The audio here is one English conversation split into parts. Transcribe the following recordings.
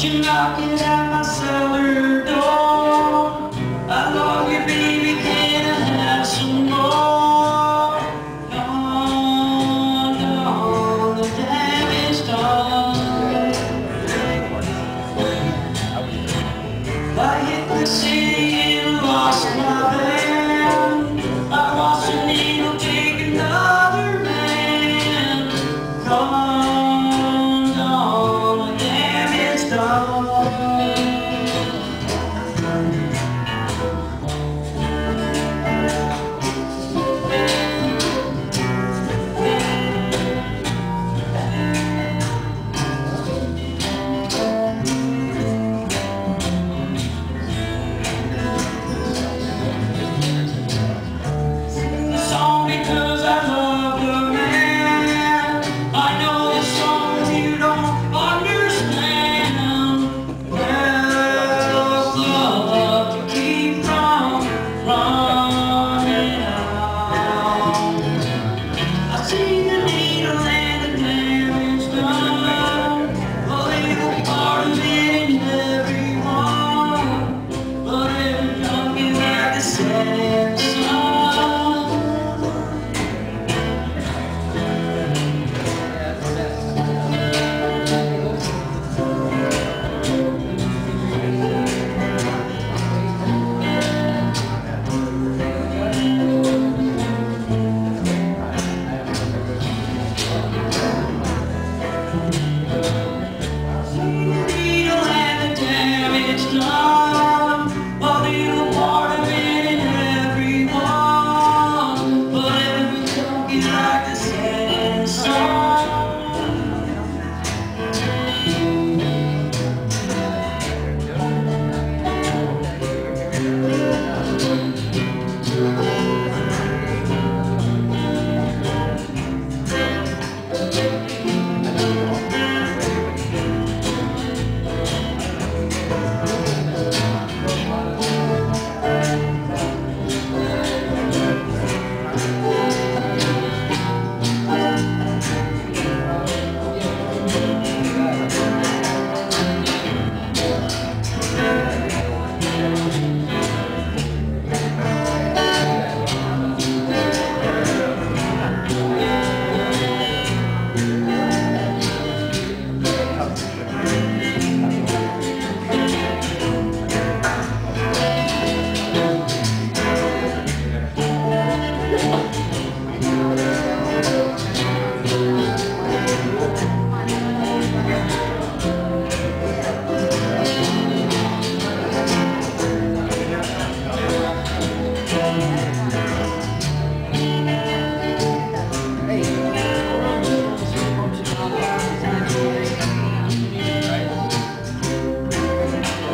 You knock it at my cellar door? I love you baby, can I have some more? No, no, the damage done. I hit the sea stars.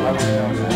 Amém.